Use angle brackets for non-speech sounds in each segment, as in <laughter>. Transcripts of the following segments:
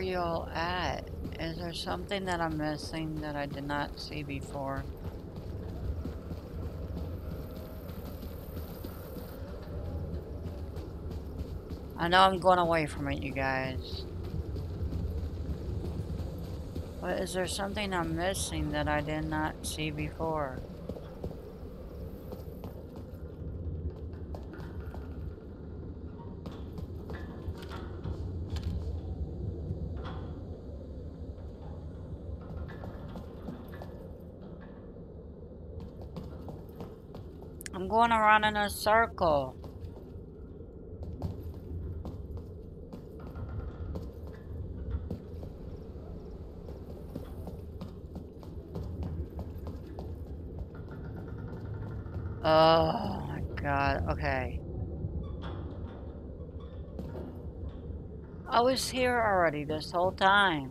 are you all at? Is there something that I'm missing that I did not see before? I know I'm going away from it, you guys. But is there something I'm missing that I did not see before? I'm going around in a circle. Oh my god, okay. I was here already this whole time.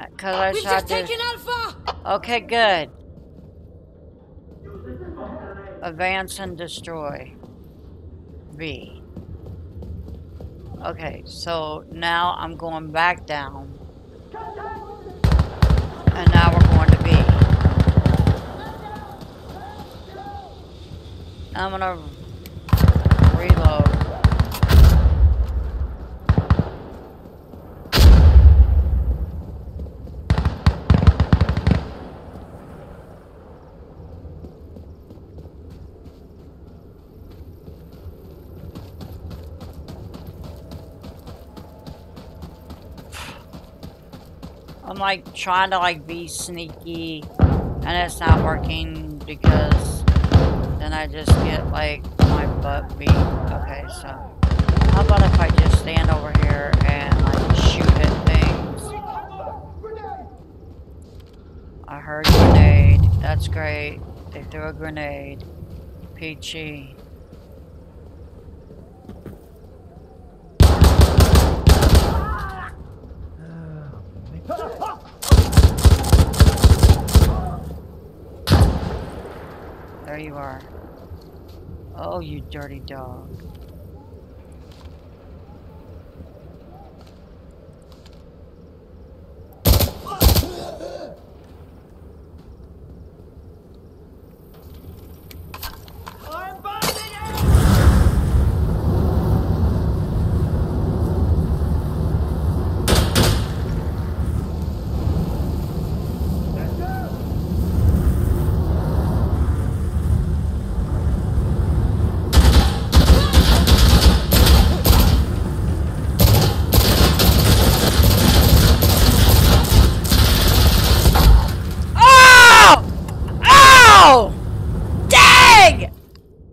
Uh, Cause I We've shot just this. taken Alpha! Okay, good. Advance and destroy. V. Okay, so now I'm going back down. And now we're going to B. I'm gonna reload. I'm like trying to like be sneaky and it's not working because then I just get like my butt beat. Okay, so how about if I just stand over here and like shoot at things? I heard grenade. That's great. They threw a grenade. Peachy. There you are. Oh, you dirty dog. I'm bombing it! Oh! Oh! Dang!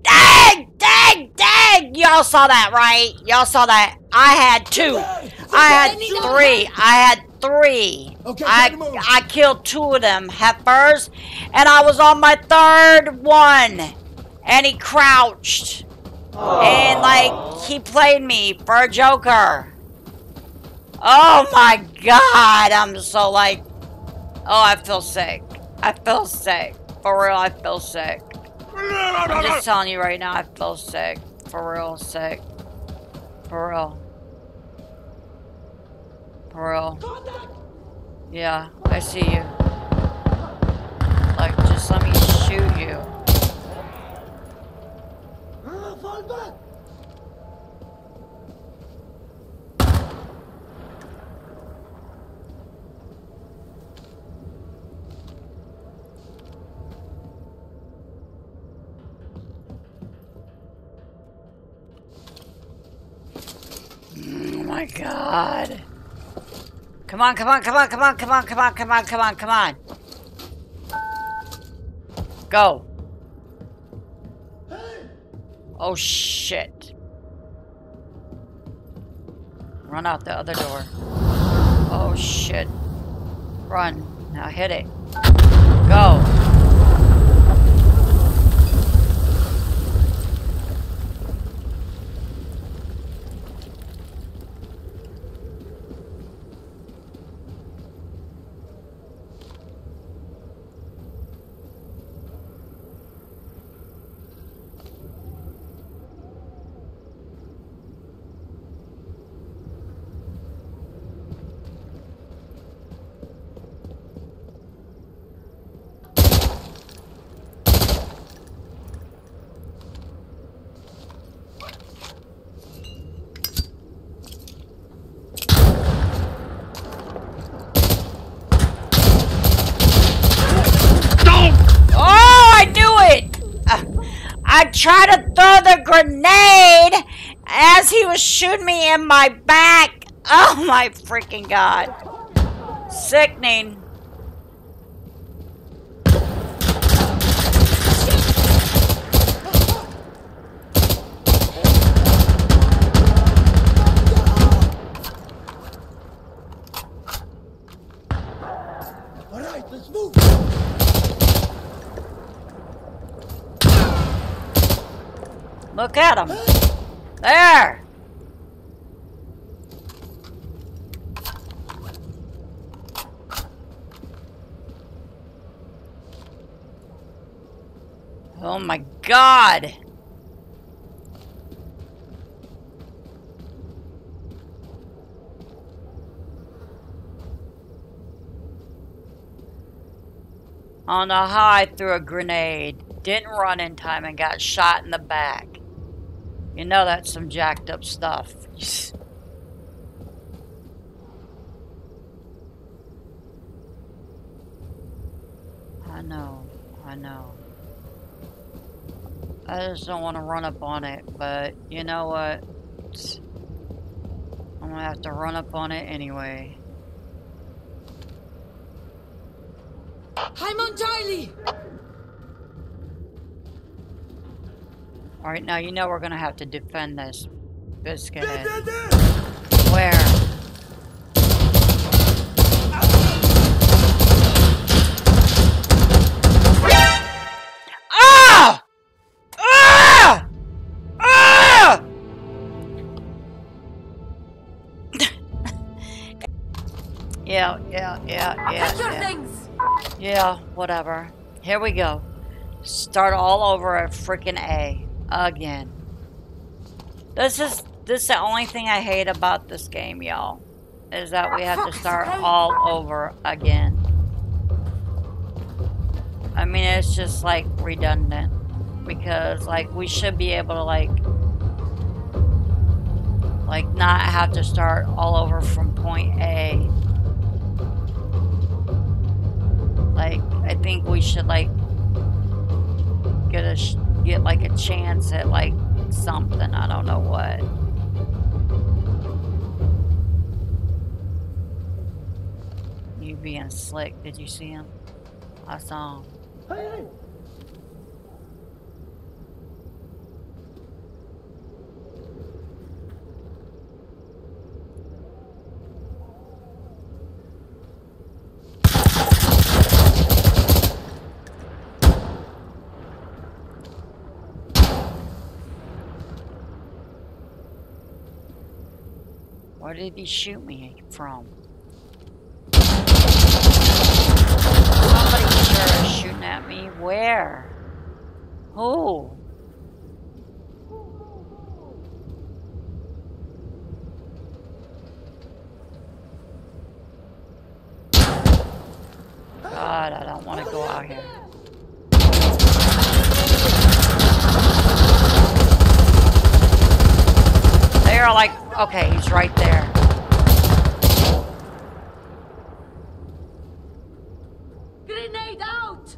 Dang! Dang! Dang! Y'all saw that, right? Y'all saw that. I had two. I had three. I had three. Okay, I, time to move. I killed two of them heifers, and I was on my third one. And he crouched. And, like, he played me for a joker. Oh my god, I'm so, like, oh, I feel sick. I feel sick. For real, I feel sick. I'm just telling you right now, I feel sick. For real, sick. For real. Yeah, I see you. Like, just let me shoot you. Ah, fall back! Oh my god. Come on, come on, come on, come on, come on, come on, come on, come on, come on. Go. Oh shit. Run out the other door. Oh shit. Run. Now hit it. Go. Tried to throw the grenade as he was shooting me in my back. Oh my freaking god. Sickening. All right, let's move. Look at him. There. Oh my god. On the high threw a grenade. Didn't run in time and got shot in the back. You know that's some jacked up stuff. <laughs> I know, I know. I just don't want to run up on it, but you know what? I'm gonna have to run up on it anyway. I'm on Charlie! Alright, now you know we're gonna have to defend this biscuit. There, there, there. Where? Ah! Ah! Ah! <laughs> yeah, yeah, yeah, yeah. Take your yeah. things! Yeah, whatever. Here we go. Start all over at freaking A again. This is this is the only thing I hate about this game, y'all. Is that we have to start all over again. I mean, it's just like redundant because like we should be able to like like not have to start all over from point A. Like I think we should like get a get like a chance at like something. I don't know what. You being slick? Did you see him? I saw him. Hey, hey. Where did he shoot me from? Somebody sure is shooting at me. Where? Who? God, I don't want to go out here. They are like, okay, he's right there. Grenade out!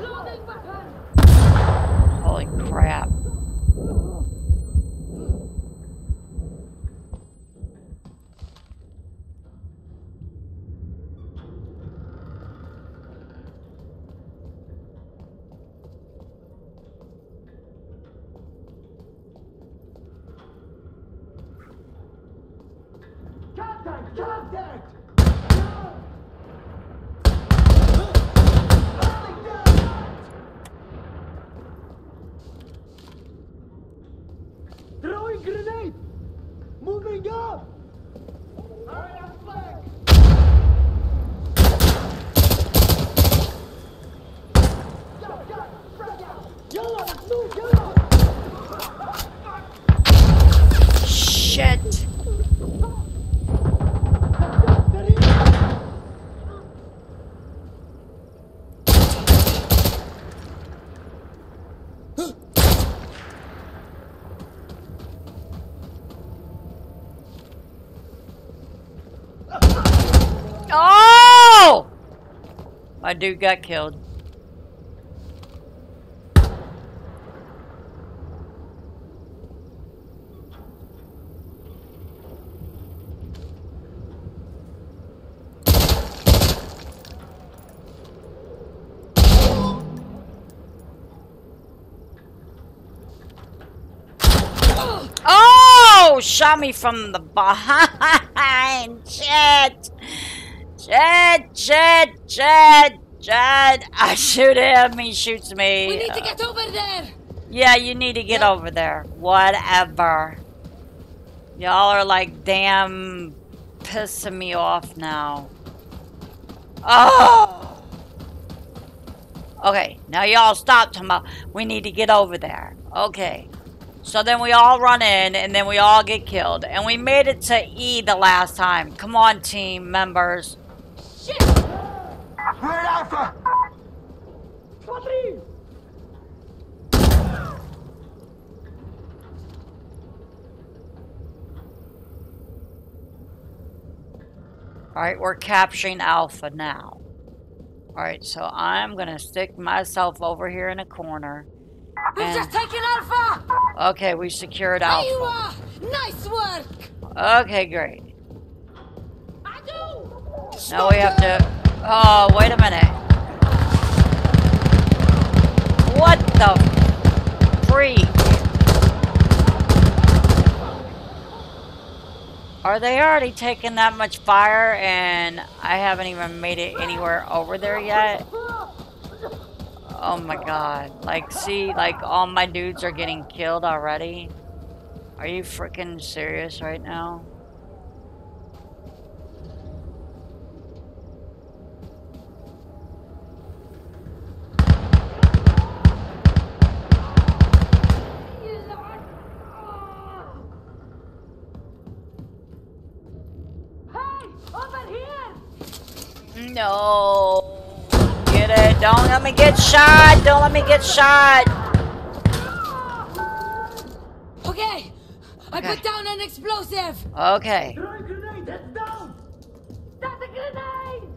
Loading weapon! Holy crap. Contact! Contact! Oh! My dude got killed. Oh! Shot me from the behind. <laughs> Shit. Shit, shit, shit, shit. I shoot him, he shoots me. We need to get over there. Yeah, you need to get over there. Whatever. Y'all are like damn pissing me off now. Oh! Okay, now y'all stop talking about we need to get over there. Okay. So then we all run in and then we all get killed. And we made it to E the last time. Come on, team members. Shit! We're at Alpha! Смотри! Alright, we're capturing Alpha now. Alright, so I'm gonna stick myself over here in a corner. We've And- just taken Alpha. Okay, we secured There you Alpha. are. Nice work. Okay, great. Now we have to... Oh, wait a minute. What the freak? Are they already taking that much fire and I haven't even made it anywhere over there yet? Oh my god. Like, see, like all my dudes are getting killed already? Are you freaking serious right now? Hey, over here. No. Get it. Don't let me get shot. Don't let me get shot. Okay. I put down an explosive. Okay. Throw a grenade! That's down! That's a grenade.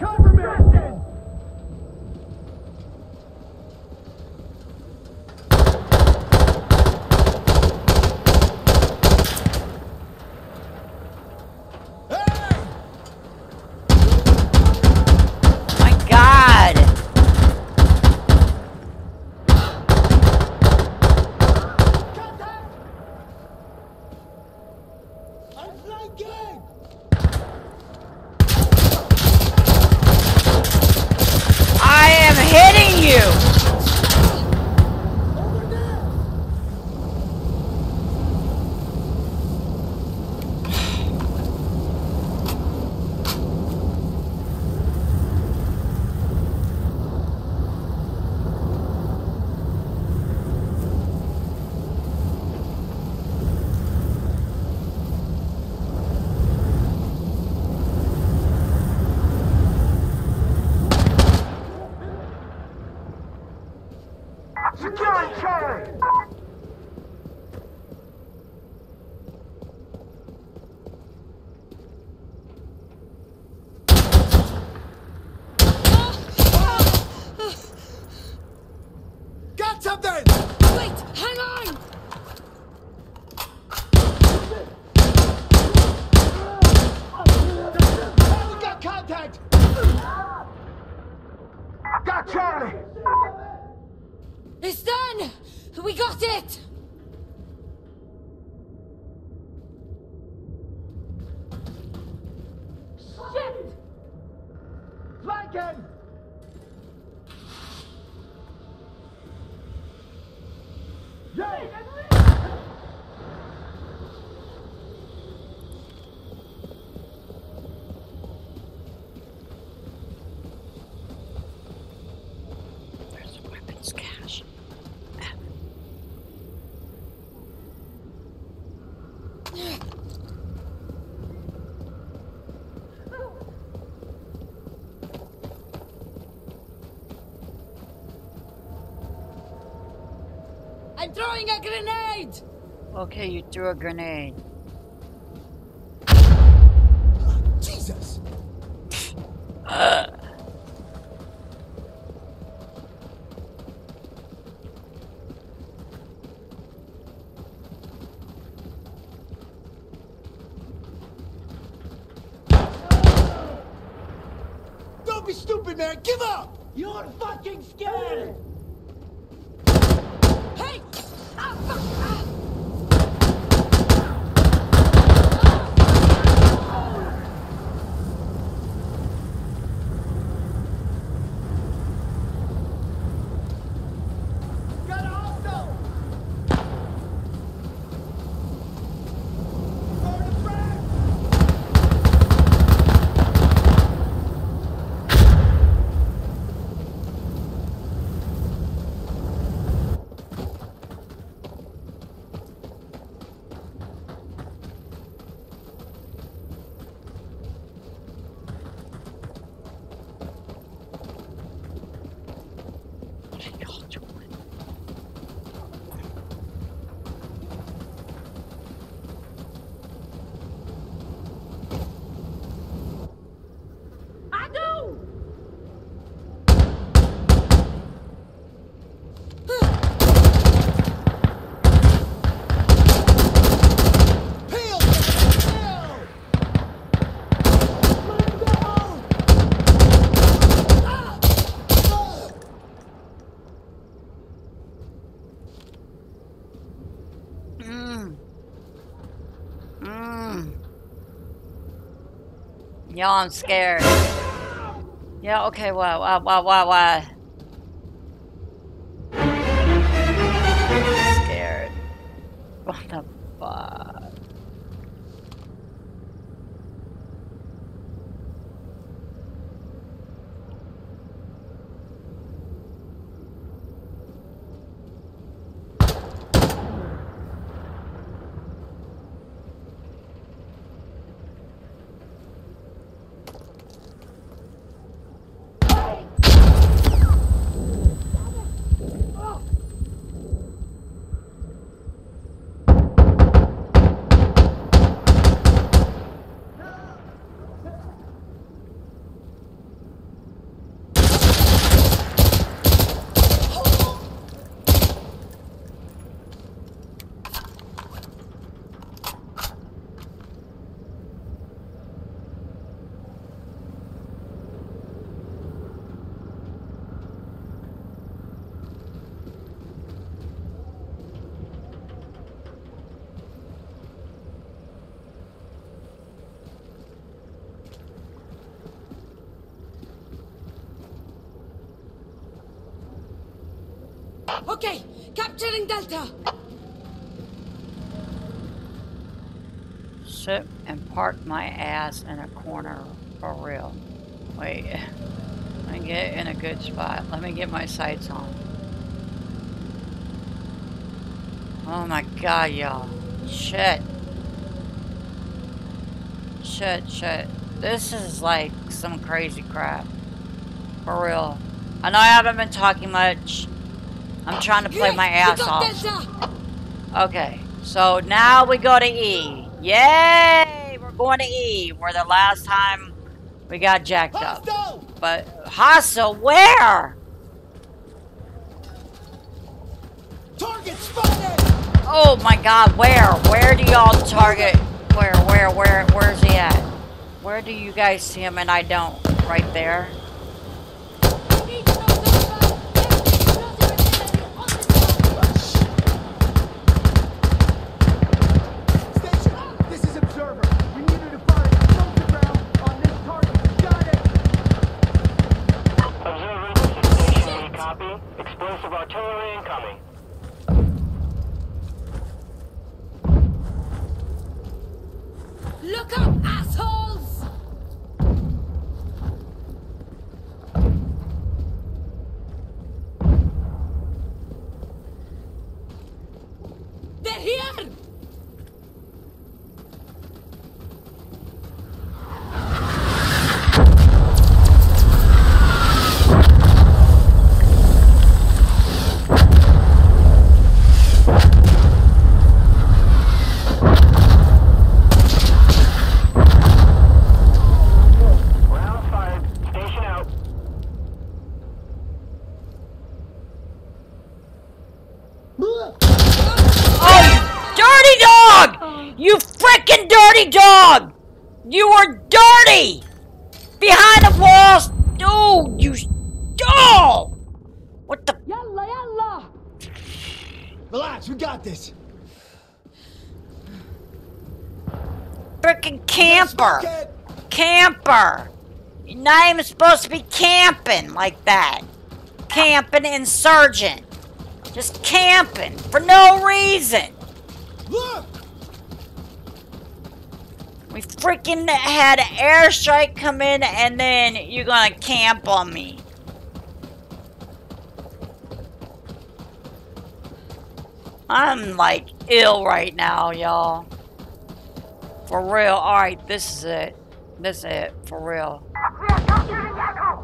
Cover me! Justin! Hey! My God. Contact! I'm flanking! I am hitting you. Over there! Securing Charlie! Got something! Wait, hang on. We got contact! Got Charlie! It's done. We got it. Shit. Flanking! Yay! There's weapons cache. I'm throwing a grenade! Okay, you threw a grenade. Jesus! Don't be stupid, man! Give up! You're fucking scared! Hey! Ah, fuck! Ah. Got a hostile! Burn the frag! What are y'all doing? I do! Peel! Peel! Let him go! Ah! Ah! Mmm. Mmm. Y'all, I'm scared. Yeah, okay, why, why, why, why, why? Scared. What the fuck? Okay, capturing Delta! Sit and park my ass in a corner for real. Wait. <laughs> Me get in a good spot. Let me get my sights on. Oh my god, y'all. Shit. Shit, shit. This is like some crazy crap. For real. I know I haven't been talking much. I'm trying to play my ass off. Okay, so now we go to E. Yay! We're going to E, where the last time we got jacked up. But hostile, where? Target spotted! Oh my God, where? Where do y'all target? Where? Where? Where? Where's he at? Where do you guys see him and I don't? Right there. Camper! Camper! You're not even supposed to be camping like that. Camping insurgent. Just camping for no reason. Look! We freaking had an airstrike come in and then you're gonna camp on me. I'm like ill right now, y'all. For real. Alright, this is it. This is it. For real. We are capturing Echo!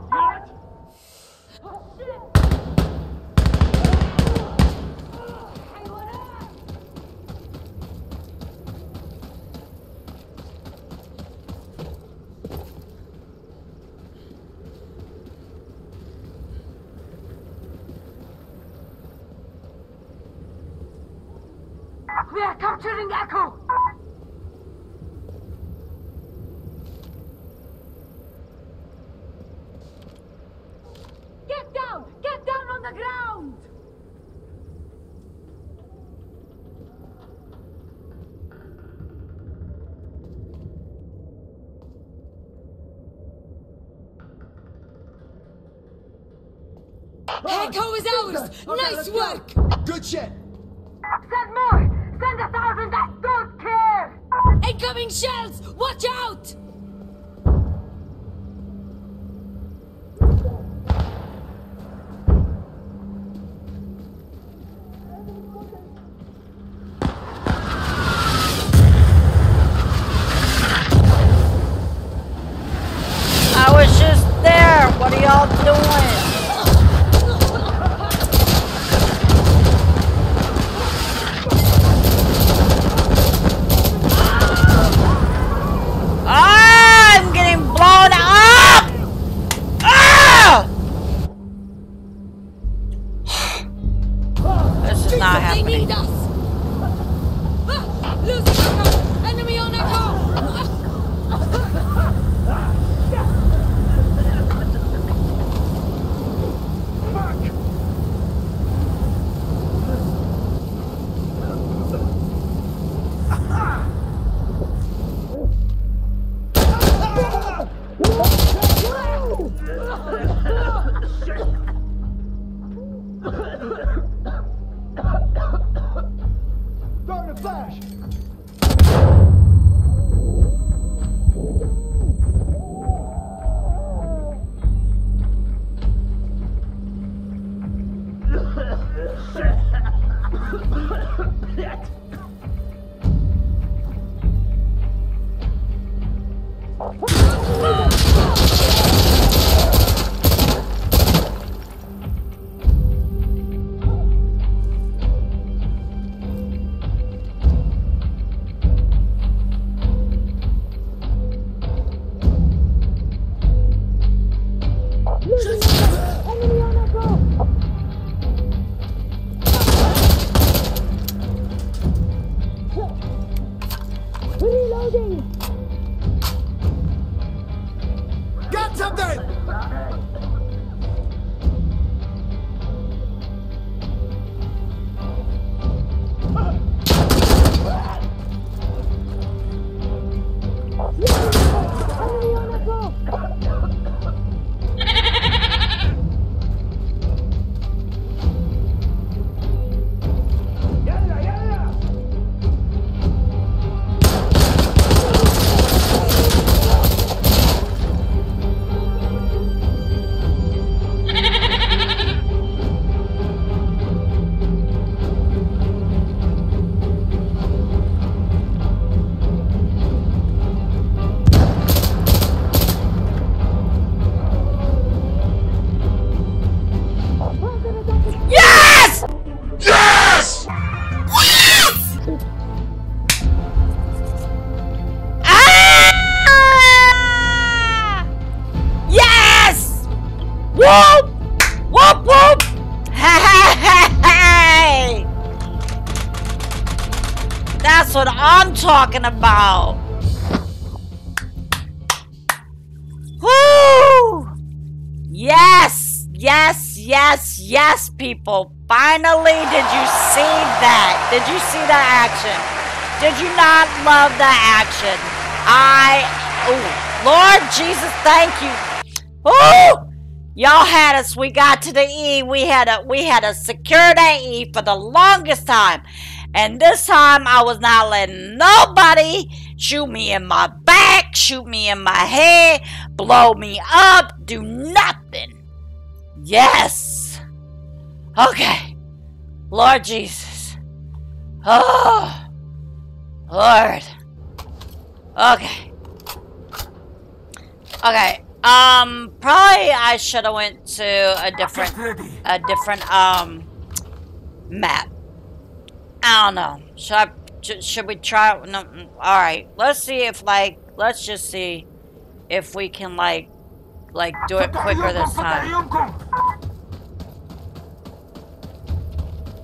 We are capturing Echo! Get down! Get down on the ground! Echo is ours! Okay, nice let's go. work! Good shit. Send more! Send a thousand that don't care! Incoming shells! Watch out! talking about? Woo! Yes! Yes, yes, yes, people. Finally, did you see that? Did you see that action? Did you not love that action? I, oh, Lord Jesus, thank you. Woo! Y'all had us. We got to the E. We had a we had a secure that E for the longest time. And this time I was not letting nobody shoot me in my back, shoot me in my head, blow me up, do nothing. Yes. Okay. Lord Jesus. Oh. Lord. Okay. Okay. Um, probably I should have went to a different, a different, um, map. I don't know. Should I, should we try, no, mm, alright. Let's see if, like, let's just see if we can, like, like, do it quicker this time.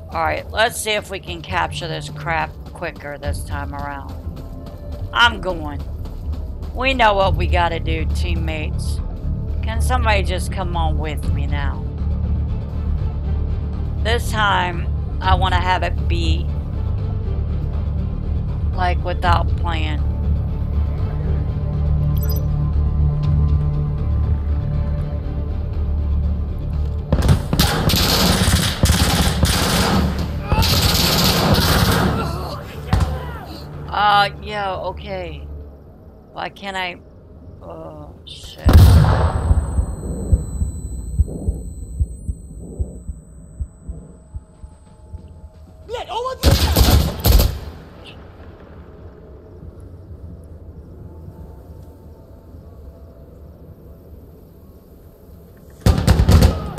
Alright, let's see if we can capture this crap quicker this time around. I'm going. We know what we gotta do, teammates. Can somebody just come on with me now? This time, I want to have it be like without plan. Uh, yeah, okay. Why can't I? Oh, shit. Блять, он вот здесь!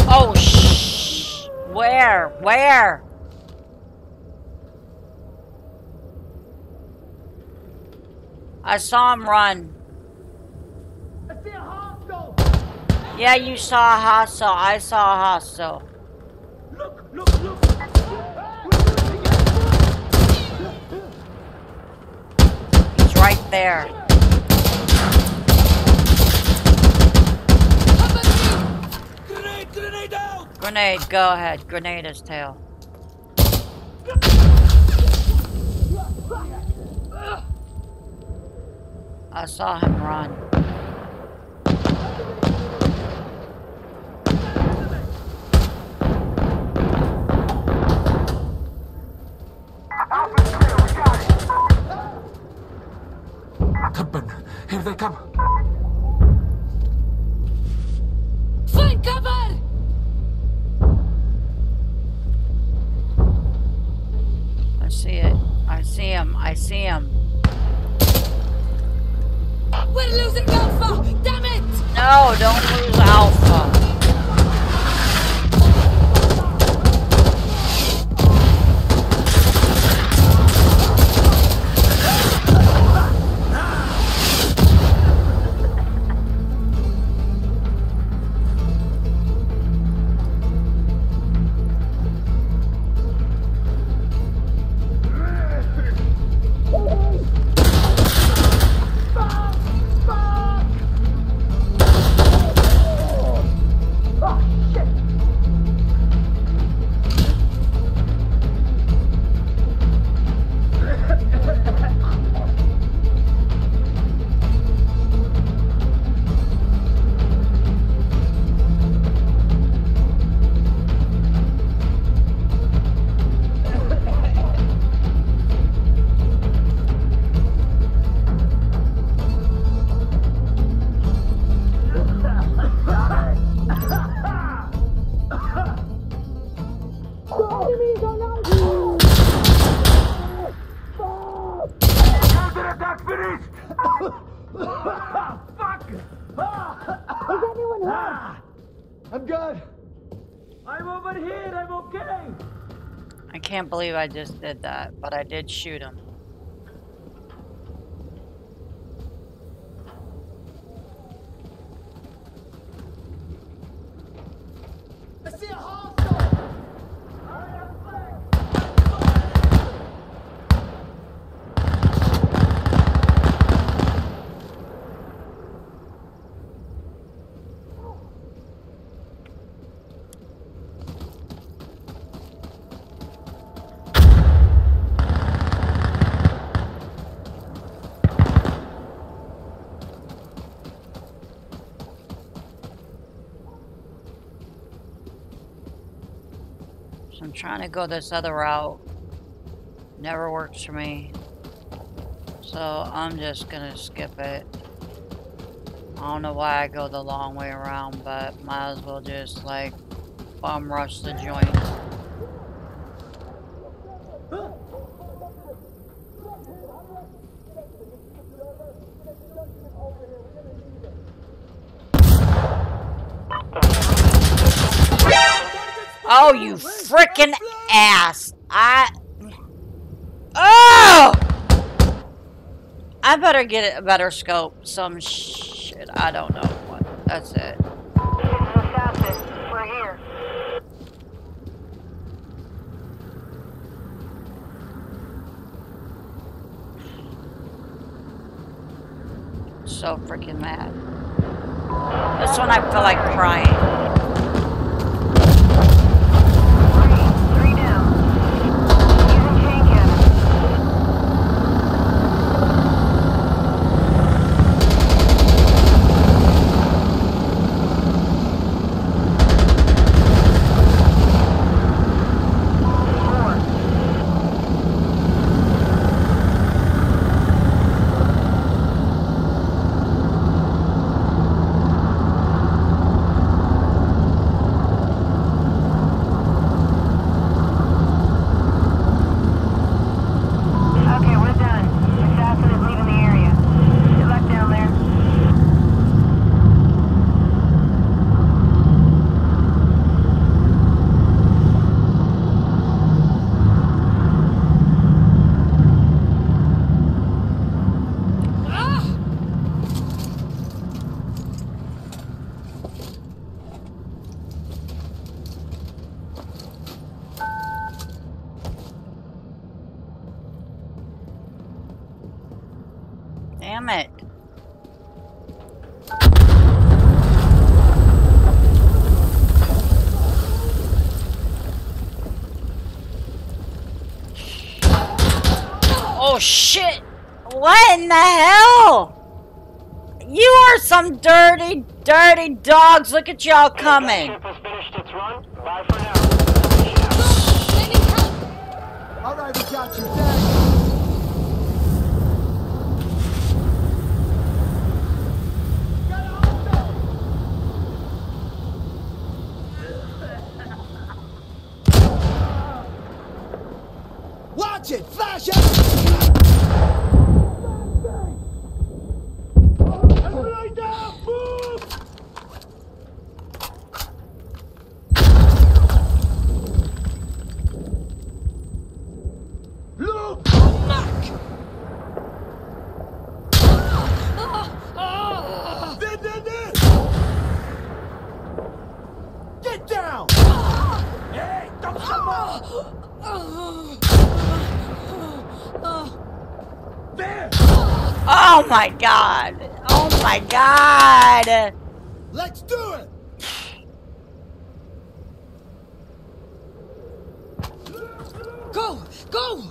Oh, shh. Where? Where? I saw him run. I see a hostile! Yeah, you saw a hostile. I saw a hostile. Look, look, look! There. Grenade, grenade out! Grenade, go ahead. Grenade his tail. I saw him run. It. Tubman, here they come. Find cover! I see it. I see him. I see him. We're losing Alpha! Damn it! No, don't lose Alpha. Can't believe I just did that, but I did shoot him. I see a hostile! So I'm trying to go this other route. Never works for me. So I'm just gonna skip it. I don't know why I go the long way around, but might as well just like bum rush the joint. Freaking ass! I. Oh! I better get a better scope. Some shit. I don't know what. That's it. So freaking mad. This one I feel like crying. Three. Three down. Using chain cannon. Four. Okay, we're done. Assassin is leaving the area. Good luck down there. Ah! Damn it. Oh shit! What in the hell? You are some dirty, dirty dogs. Look at y'all coming. Ship has finished its run. Bye for now. I need help! All right, we got you. Thanks. Watch it! Flash it! Everybody down! Move! Look! There, there, there! Get down! Hey, don't come on! There! Oh my god. Oh my god. Let's do it! Go! Go!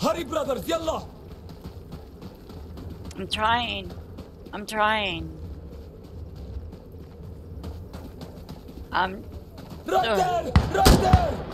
Hurry, brothers, yalla! I'm trying. I'm trying. I'm Right Ugh. there! Right there!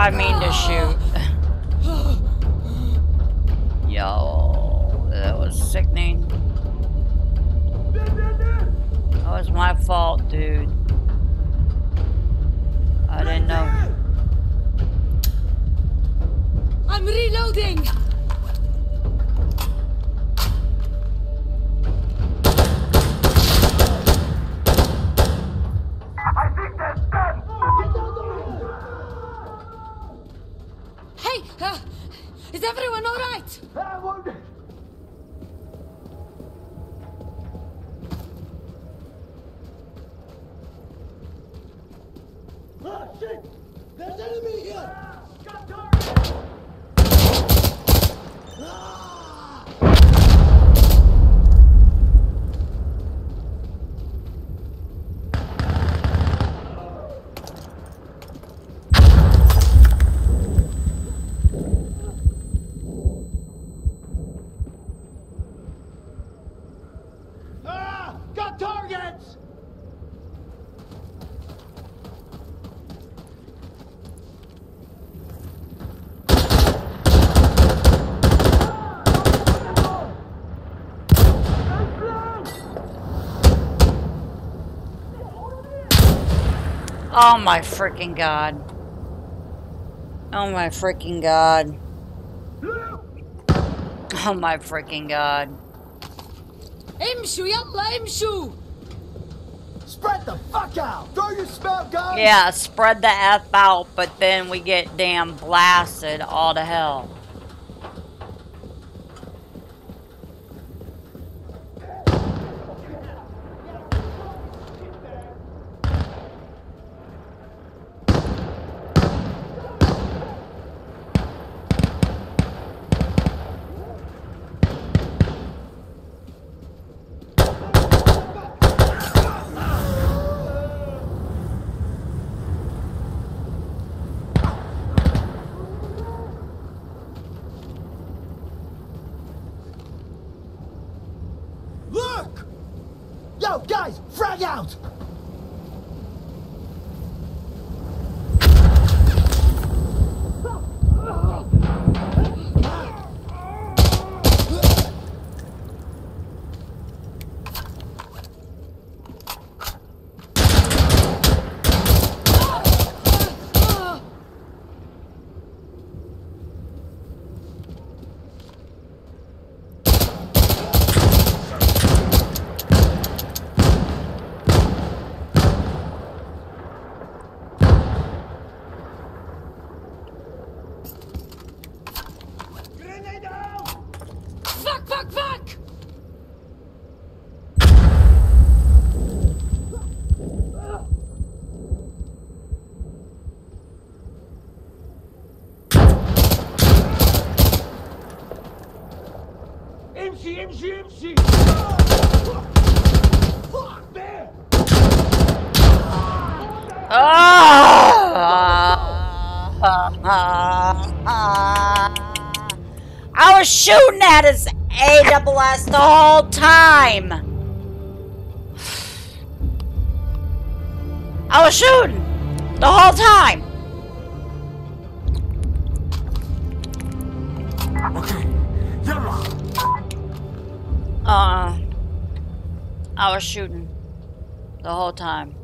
I mean to shoot. <sighs> Yo, that was sickening. That was my fault, dude. I didn't know. I'm reloading. I won't... Ah, shit! There's enemy here! Got target! Ah! Got targets! Oh my freaking god. Oh my freaking god. Oh my freaking god. امشوا يلا امشوا. Spread the fuck out! Throw your smell gun! Yeah, spread the F out, but then we get damn blasted all to hell. Time. I was shooting the whole time. Okay, yalla! Uh, I was shooting the whole time.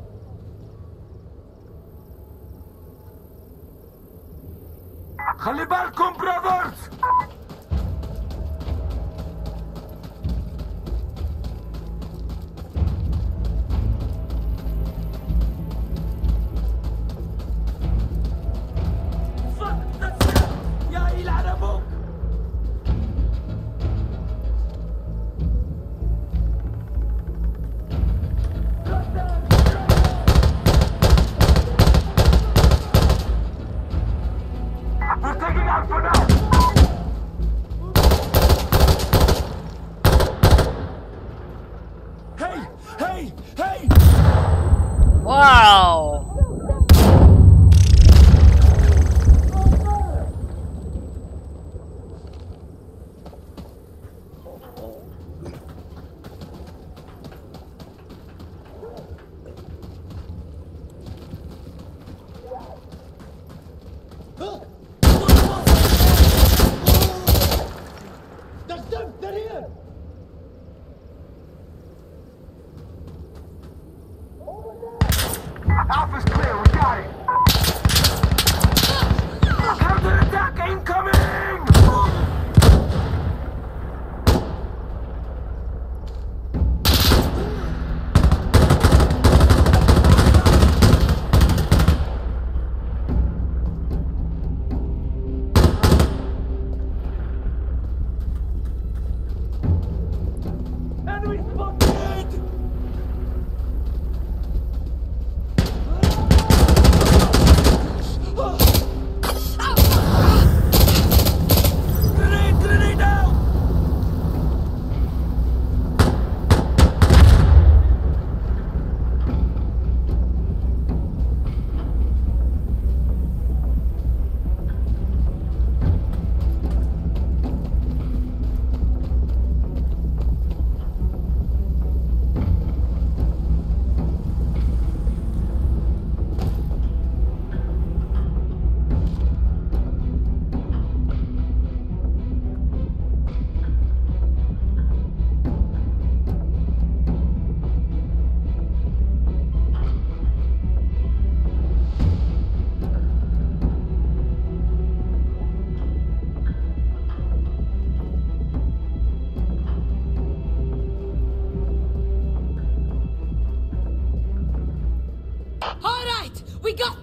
That's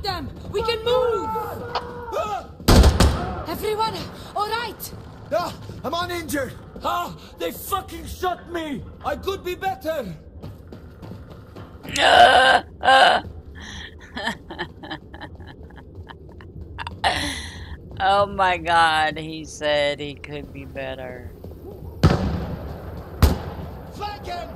them. We can move. Everyone, all right. Ah, I'm uninjured! Ah, they fucking shot me! I could be better! <laughs> Oh my god, he said he could be better. Flank him!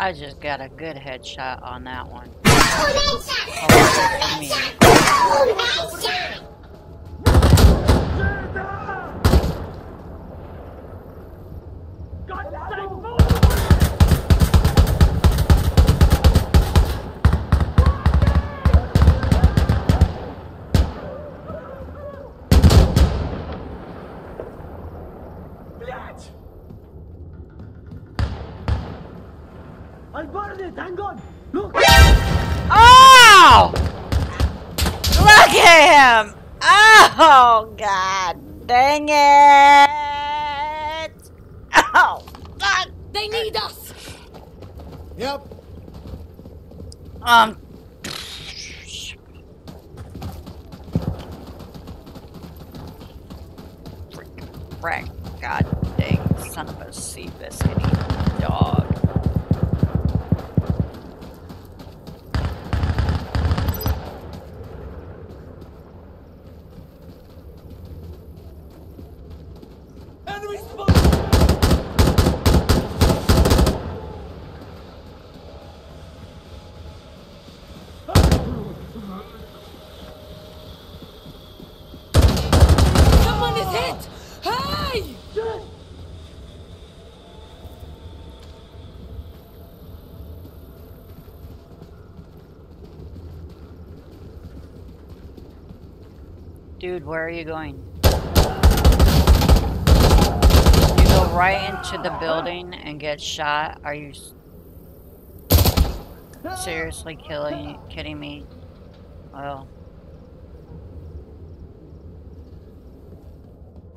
I just got a good headshot on that one. Oh, headshot! Oh, headshot! Oh, headshot! Where are you going? You go right into the building and get shot? Are you seriously killing, kidding me? Well.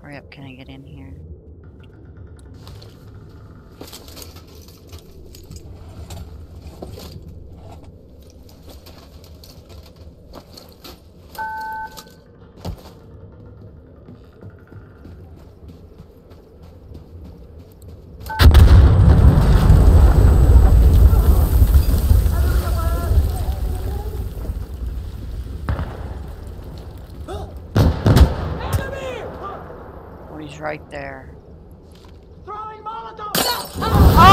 Hurry up, can I get in here? Oh, he's right there. Throwing Molotov! Oh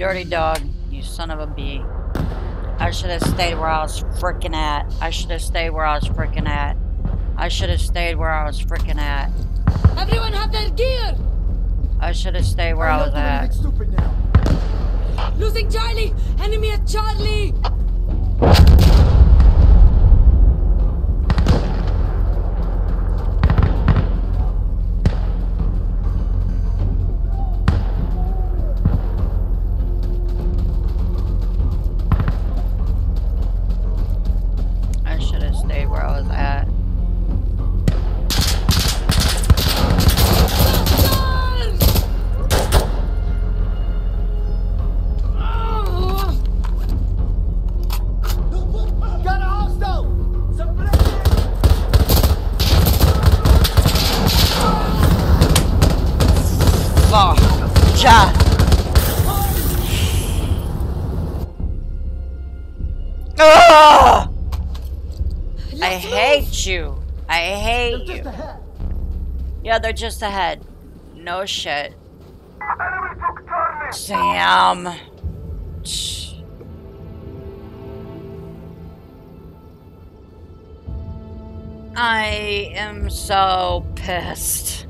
dirty dog. You son of a bee. I should have stayed where I was frickin' at. I should have stayed where I was frickin' at. I should have stayed where I was frickin' at. Everyone have their gear! I should have stayed where I was at. stupid now. Losing Charlie! Enemy at Charlie! You. I hate Just you. ahead! Yeah, they're just ahead. No shit. Enemy took Sam. I am so pissed.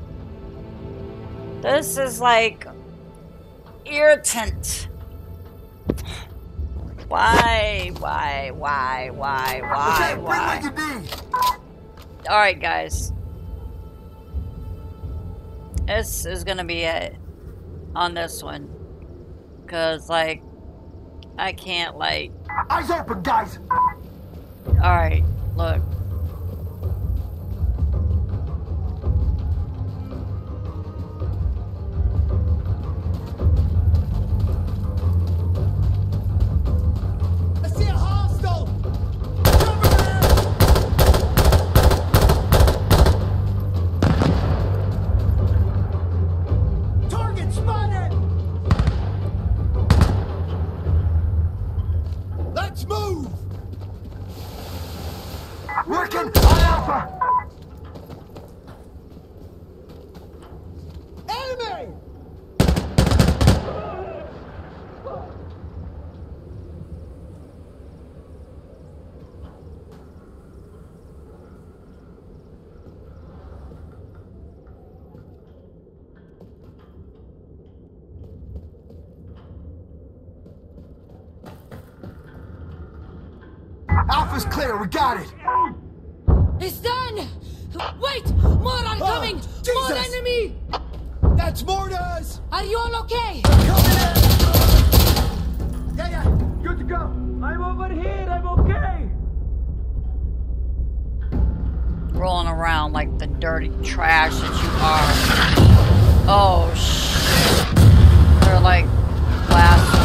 This is like irritant. Why, why, why, why, why, why? Alright, guys. This is gonna be it on this one. Cause, like, I can't, like. Eyes open, guys. Alright, look. Got it. It's done! Wait! More are ah, coming! More Jesus! enemy! That's mortars. Are you all okay? Coming in. Yeah, yeah. Good to go. I'm over here. I'm okay. Rolling around like the dirty trash that you are. Oh shit. They're like blasphemous.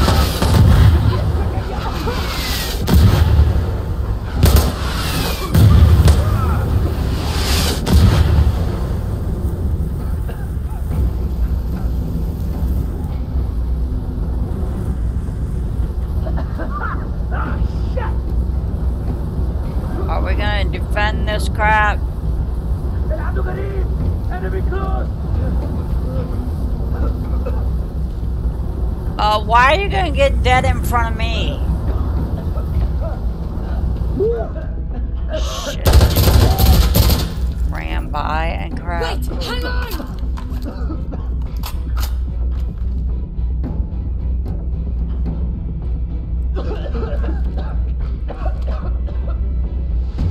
Are we gonna defend this crap? Enemy close. Uh, why are you gonna get dead in front of me? Shit. Ran by and crap. Wait! Hang on!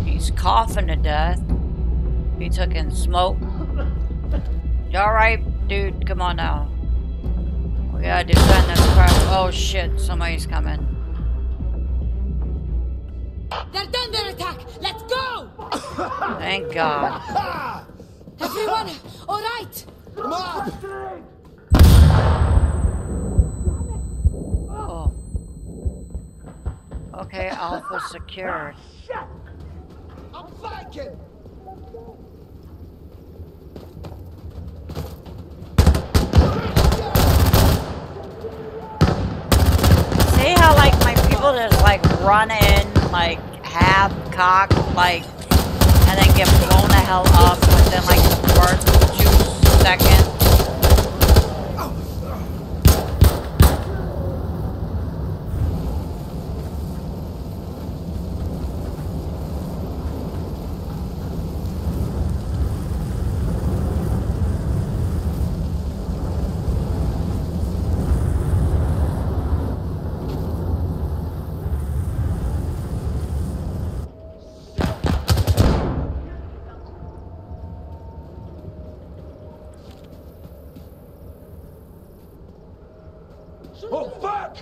He's coughing to death. He took in smoke. You alright, dude? Come on now. We gotta defend this crap. Oh shit, somebody's coming. They're done their attack! Let's go! <coughs> Thank God. <laughs> Everyone, alright? Mob. Oh. Okay, Alpha secured. I'm flanking. See how like my people just like run in, like half cock, like, and then get blown the hell up within like the first two seconds. Oh fuck!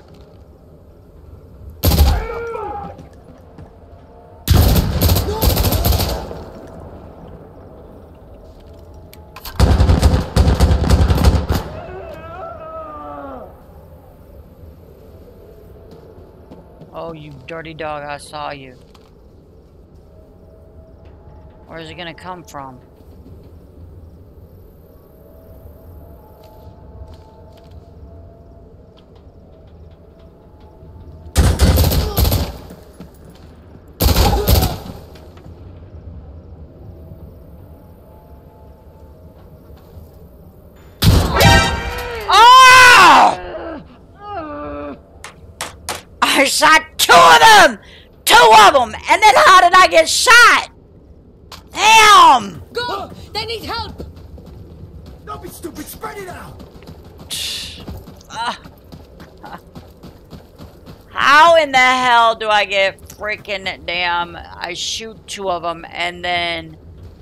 Oh, you dirty dog, I saw you. Where's it gonna come from? Oh! I shot two of them! Two of them! And then how did I get shot? Damn! Go! They need help! Don't be stupid. Spread it out. <sighs> How in the hell do I get freaking damn? I shoot two of them and then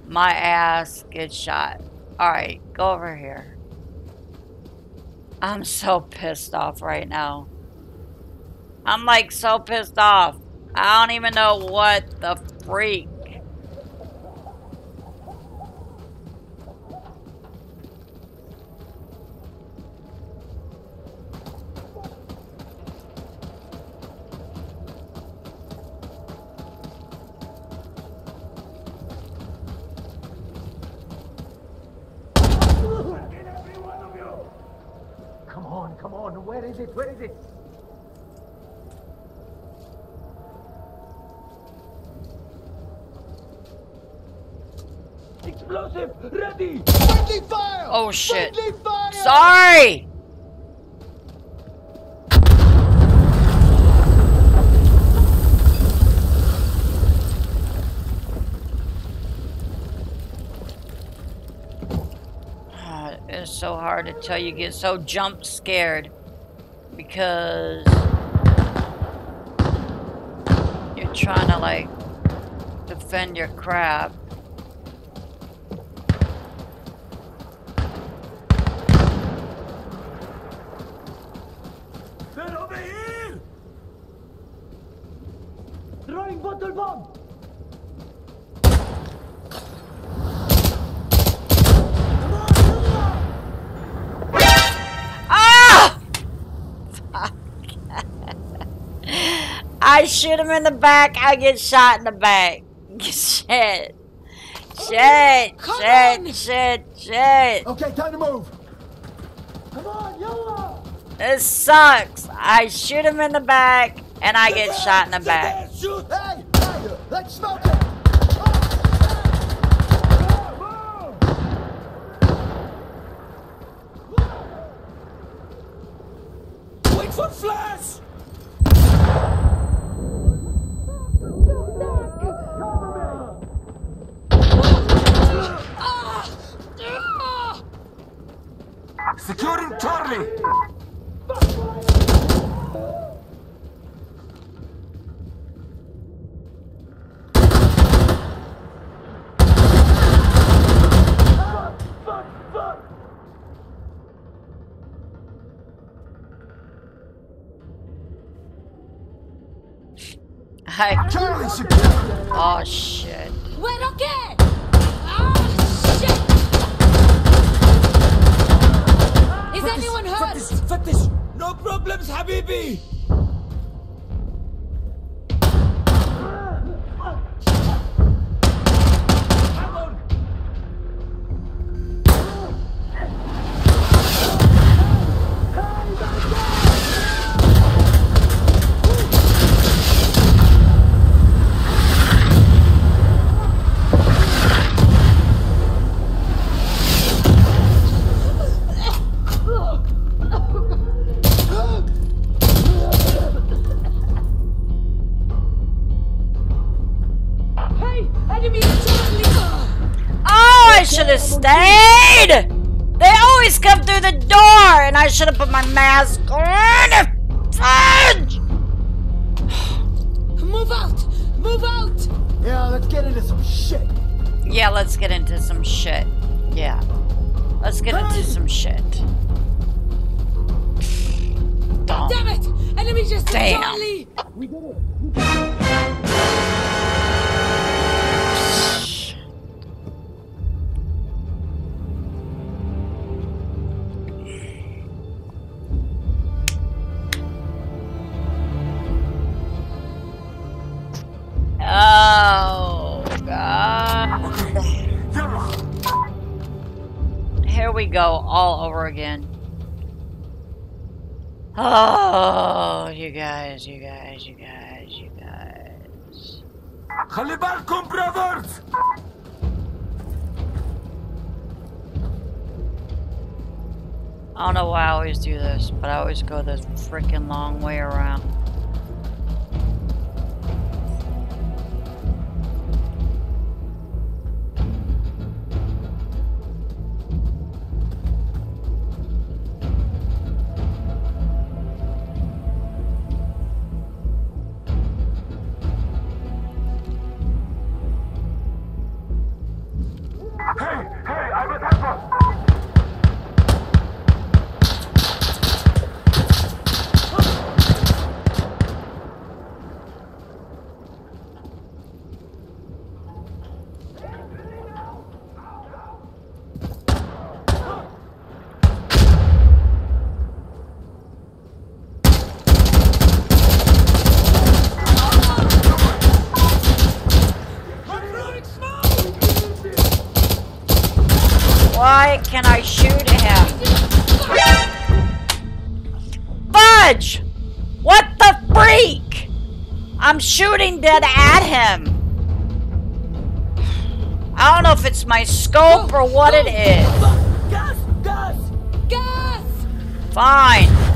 my ass gets shot. Alright, go over here. I'm so pissed off right now. I'm like so pissed off. I don't even know what the freak. Come on, come on. Where is it? Where is it? Explosive! Ready! Friendly fire! Oh shit. Friendly fire! Sorry! <sighs> It's so hard to tell. You get so jump scared because you're trying to like defend your crap. They're over here! Throwing bottle bomb! Come on, Yalla! Ah! I shoot him in the back, I get shot in the back. <laughs> Shit. Shit, shit, shit, shit. Okay, time to move! Come on, Yalla! This sucks. I shoot him in the back, and I get shot in the back. Shoot! Hey! Hey! Let's smoke it! Wait for flash! Securing Charlie! Oh, okay. Oh shit. Wait again. Oh shit. Is anyone this, hurt? Flip this, flip this. No problems, Habibi. Through the door, and I should have put my mask on! Fudge! <sighs> Move out! Move out! Yeah, let's get into some shit. Yeah, let's get into some shit. Yeah. Let's get into some shit. Dumb. Damn it! Enemy just hit Damn. Charlie! Oh, we go all over again. Oh, you guys, you guys, you guys, you guys. Halibal comprovers! I don't know why I always do this, but I always go the freaking long way around. Dead at him. I don't know if it's my scope or what it is. Fine.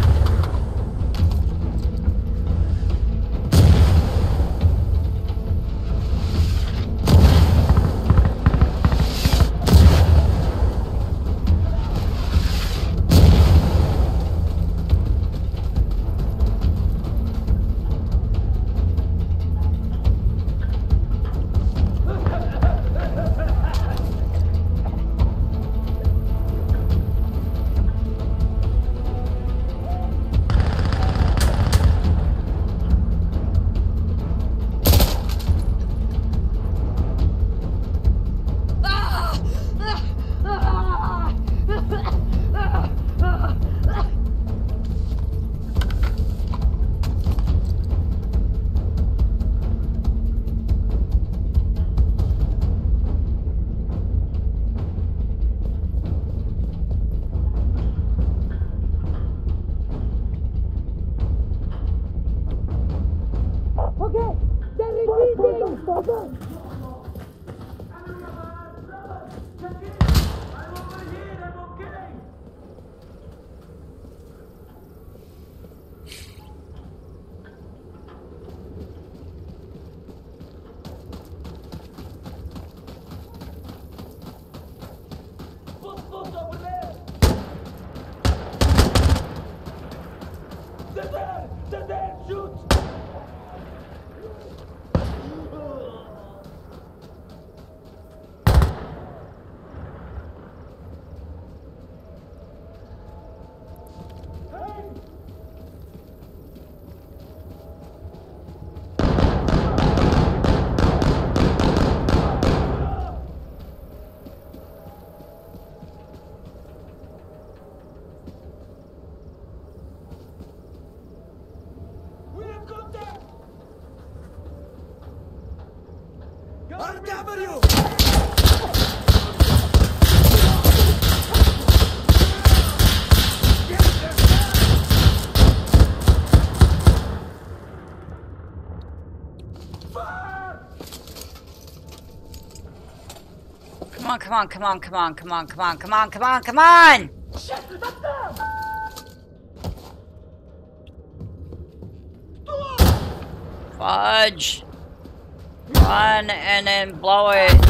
come on, come on, come on, come on, come on, come on, come on, come on! Fudge! Run and then blow it.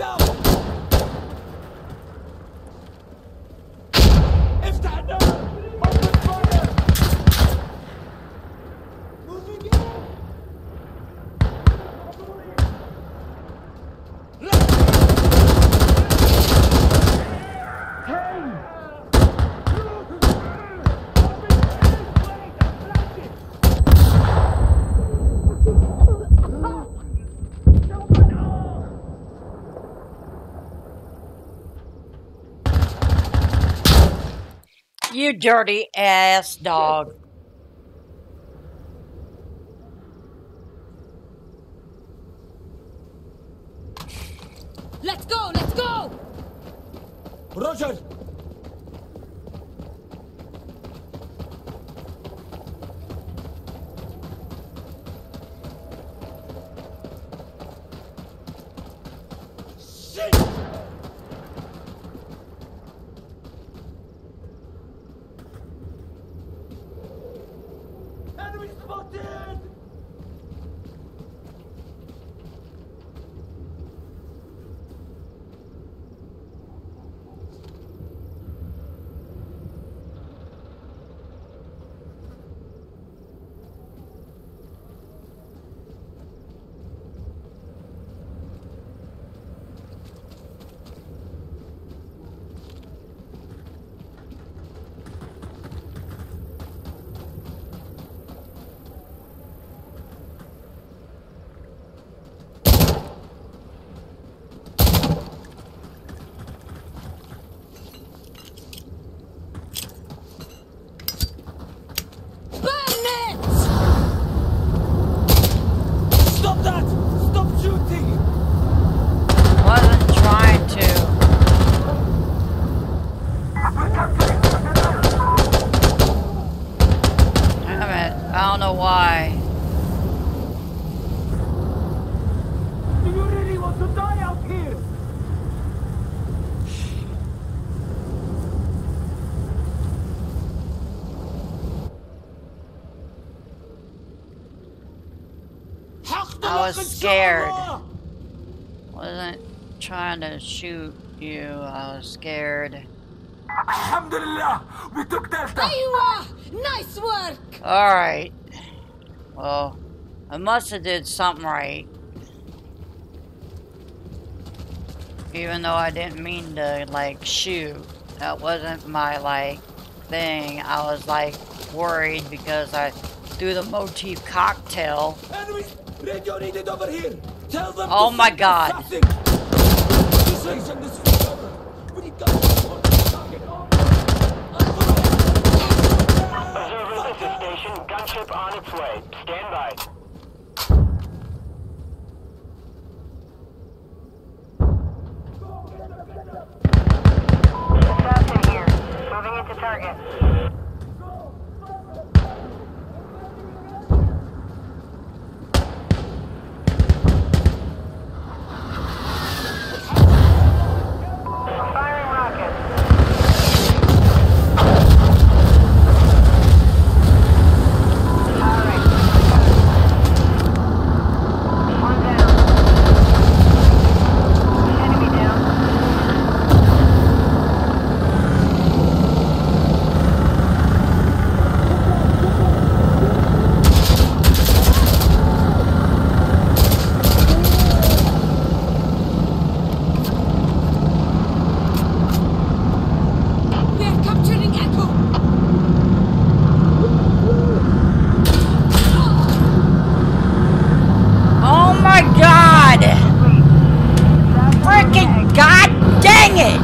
down! You dirty ass dog. Let's go, let's go! Roger! Shit! Enemy spotted! Burn it! Stop that! Stop shooting! Wasn't trying to. Damn it. I don't know why. Do you really want to die out here? I was scared. Wasn't trying to shoot you. I was scared. Alhamdulillah, we took Delta. There you are! Nice work! Alright. Well, I must have did something right. Even though I didn't mean to, like, shoot. That wasn't my, like, thing. I was, like, worried because I threw the Molotov cocktail. Enemies, radio needed over here. Tell them. Oh my send God. Gunship on its way. Stand by. Target. Firing rockets. Alright. One down. Enemy down. We are capturing Echo! Oh my god! Freaking god dang it!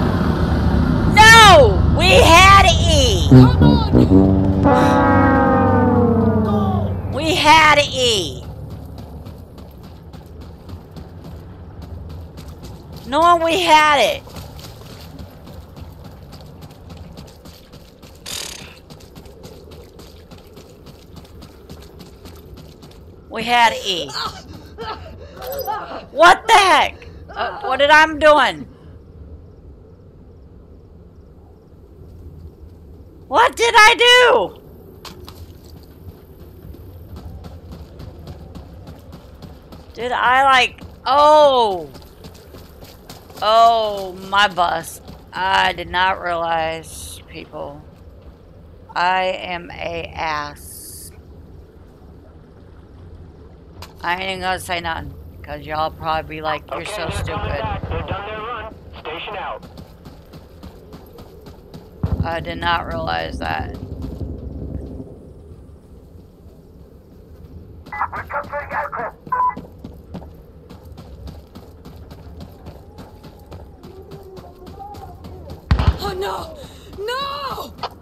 No! We had E! Come on! We had E! No, we had it! We had E. What the heck? Uh, what did I'm doing? What did I do? Did I like oh Oh my bus. I did not realize people. I am a ass. I ain't gonna say nothing. Cause y'all probably be like, you're okay, so stupid. back. They've done their run. Station out. I did not realize that. Oh no! No!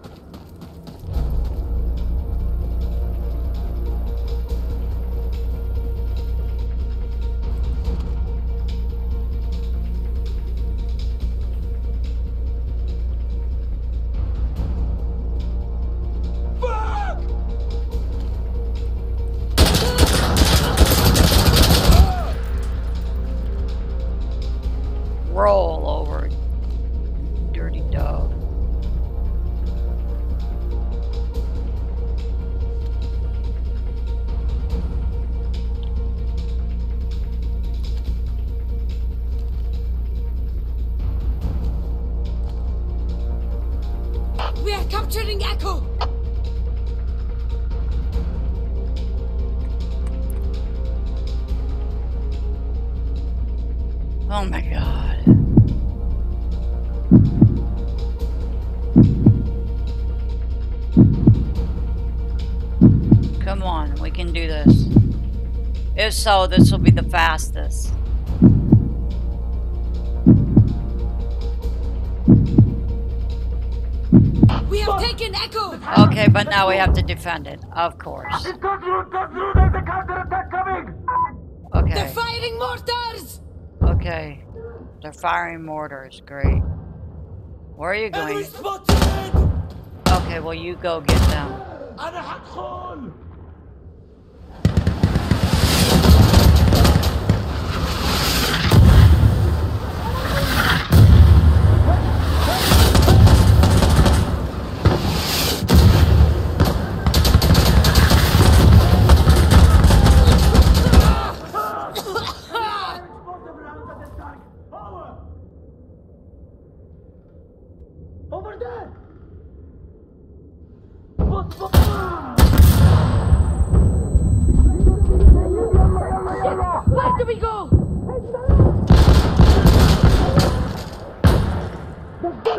If so, this will be the fastest. We have taken Echo! Okay, but now we have to defend it, of course. It's got through, got through, there's a counterattack coming! They're firing mortars! okay. They're firing mortars, great. Where are you going? Okay, well you go get them. Paula! Over there! What the fuck? Where do we go?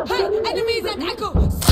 Hey, enemies at Echo!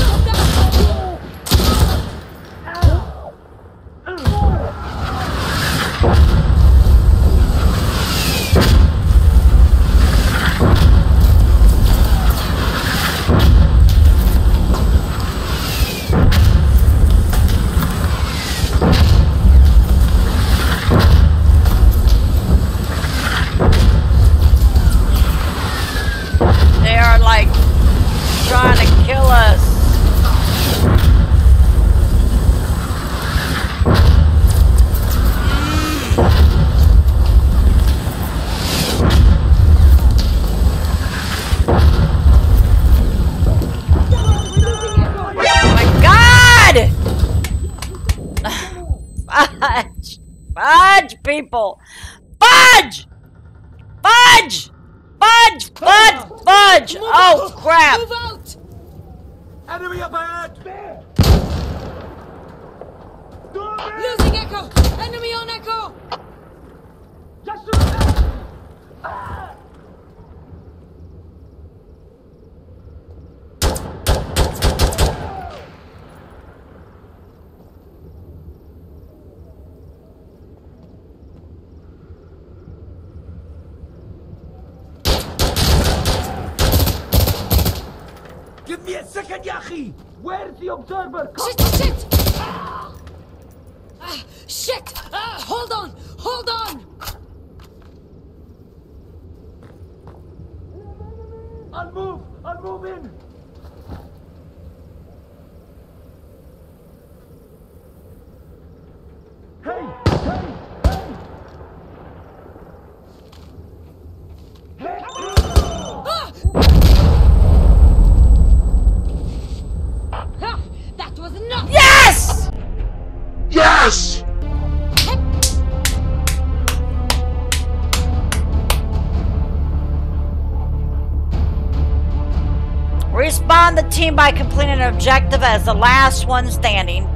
Team by completing an objective as the last one standing.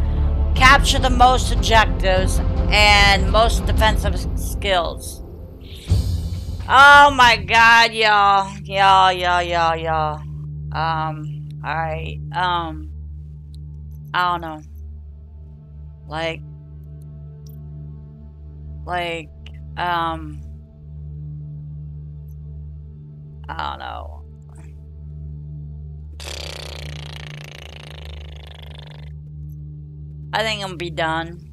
Capture the most objectives and most defensive skills. Oh my god, y'all. Y'all, y'all, y'all, y'all. Um, alright. Um, I don't know. Like, like, um, I don't know. I think I'm gonna be done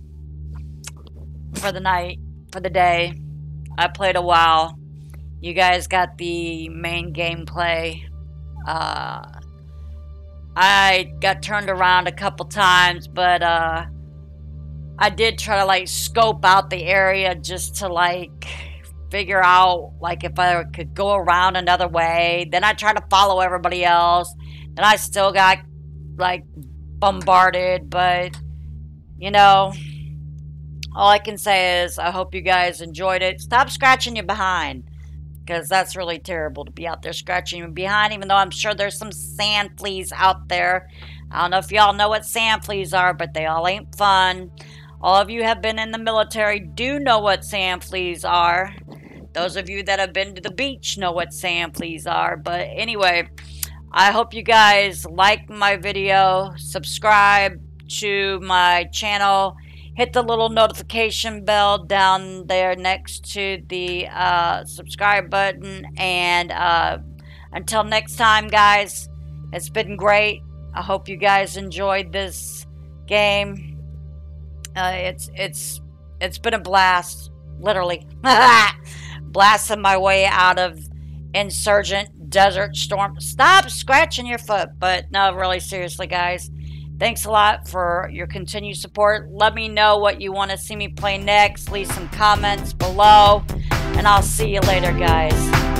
for the night, for the day. I played a while. You guys got the main gameplay. Uh, I got turned around a couple times, but uh, I did try to like scope out the area just to like figure out like if I could go around another way. Then I tried to follow everybody else, and I still got like bombarded, but you know, all I can say is I hope you guys enjoyed it. Stop scratching your behind. because that's really terrible to be out there scratching your behind, even though I'm sure there's some sand fleas out there. I don't know if y'all know what sand fleas are, but they all ain't fun. All of you have been in the military do know what sand fleas are. Those of you that have been to the beach know what sand fleas are. But anyway, I hope you guys like my video, subscribe to my channel, hit the little notification bell down there next to the uh, subscribe button. And uh, until next time, guys, it's been great. I hope you guys enjoyed this game. Uh, it's it's it's been a blast, literally. <laughs> Blasting my way out of insurgent desert storm. Stop scratching your foot. But no, really, seriously, guys. Thanks a lot for your continued support. Let me know what you want to see me play next. Leave some comments below. And I'll see you later, guys.